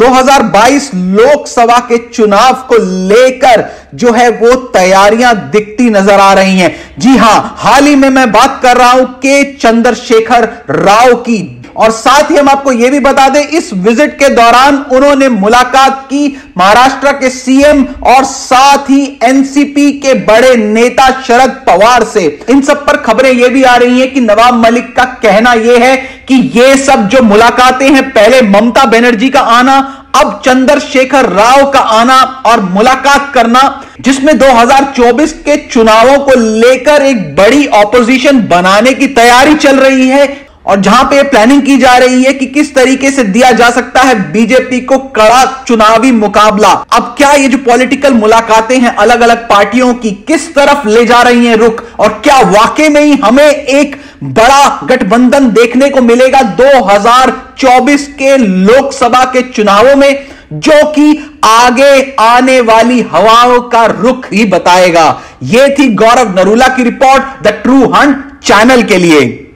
2022 लोकसभा के चुनाव को लेकर जो है वो तैयारियाँ दिखती नज़र आ रही हैं। जी हाँ, हाल ही में मैं बात कर रहा हूँ के चंद्रशेखर राव की और साथ ही हम आपको यह भी बता दें, इस विज़िट के दौरान उन्होंने मुलाकात की महाराष्ट्र के सीएम और साथ ही एनसीपी के बड़े नेता शरद पवार से। इन सब पर खबरें यह भी आ रही हैं कि नवाब मलिक का कहना यह है कि ये सब जो मुलाकातें हैं, पहले ममता बनर्जी का आना, अब चंद्रशेखर राव का आना और मुलाकात करना, जिसमें 2024 के चुनावों को लेकर एक बड़ी ऑपोजिशन बनाने की तैयारी चल रही है। और जहाँ पे प्लानिंग की जा रही है कि किस तरीके से दिया जा सकता है बीजेपी को कड़ा चुनावी मुकाबला। अब क्या ये जो पॉलिटिकल मुलाकातें हैं अलग अलग पार्टियों की, किस तरफ़ ले जा रही हैं रुख? और क्या वाकई में ही हमें एक बड़ा गठबंधन देखने को मिलेगा 2024 के लोकसभा के चुनावों में, जो कि आगे आने वाली हवाओं का रुख ही बताएगा। यह थी गौरव नरूला की report, the true hunt channel के लिए।